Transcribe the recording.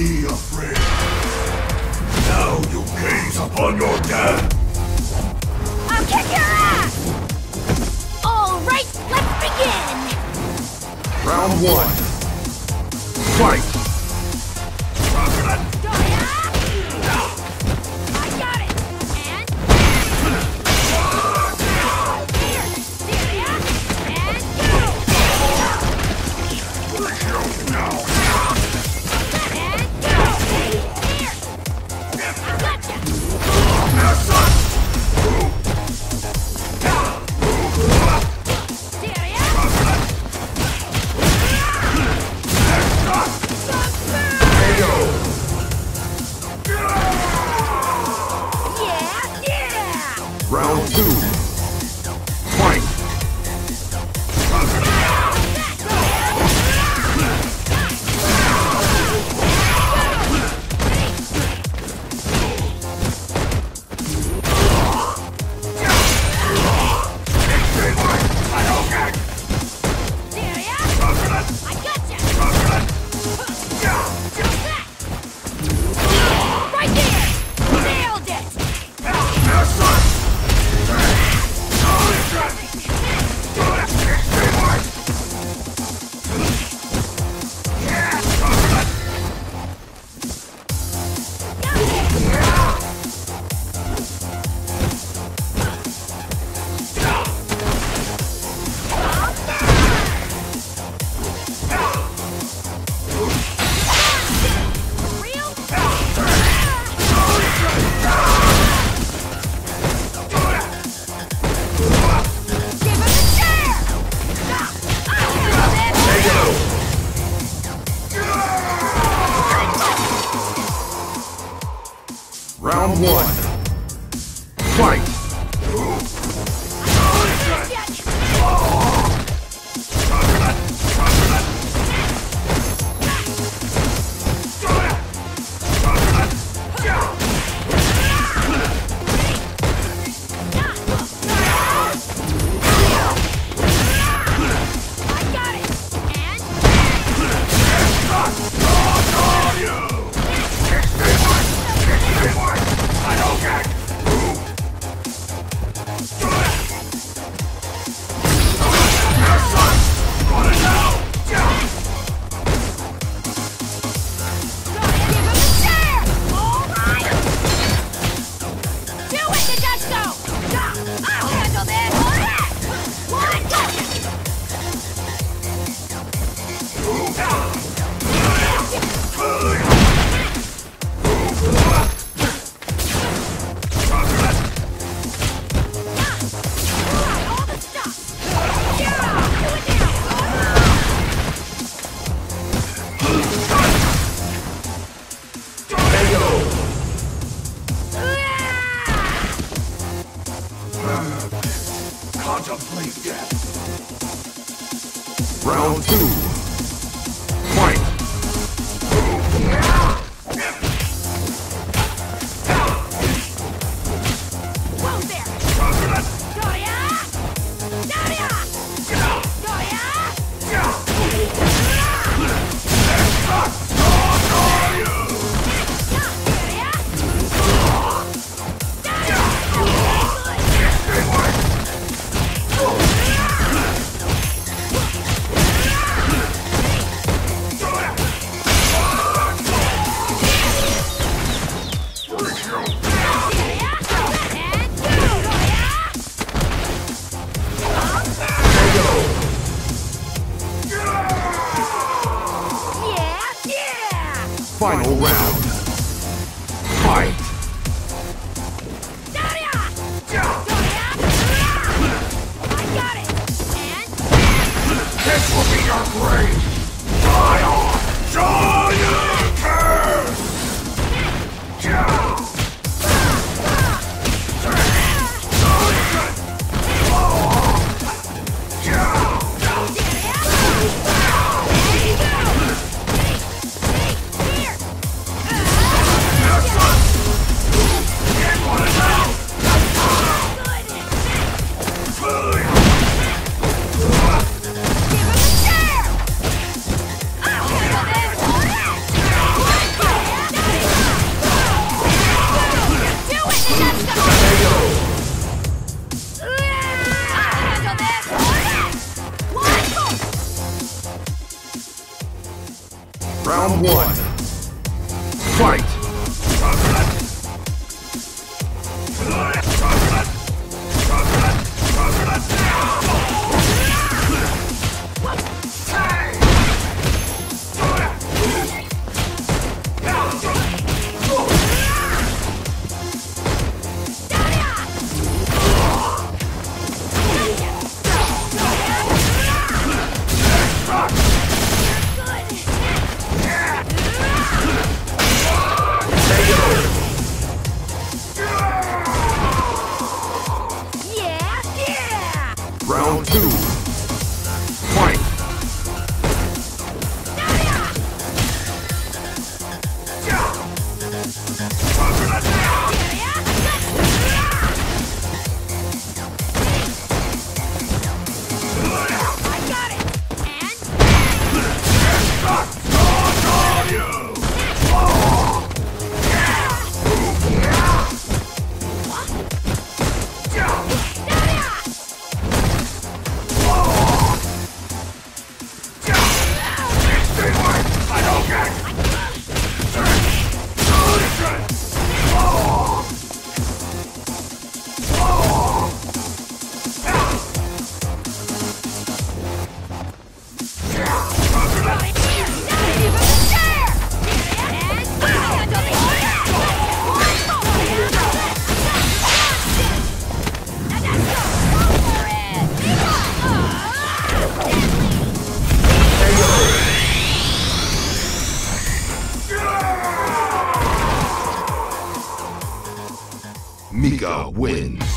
be afraid. Now you gaze upon your death. I'll kick your ass! All right, let's begin! Round one. Fight! Round one. Fight! contemplate death. Round two. round. Round one. Fight! Mika wins.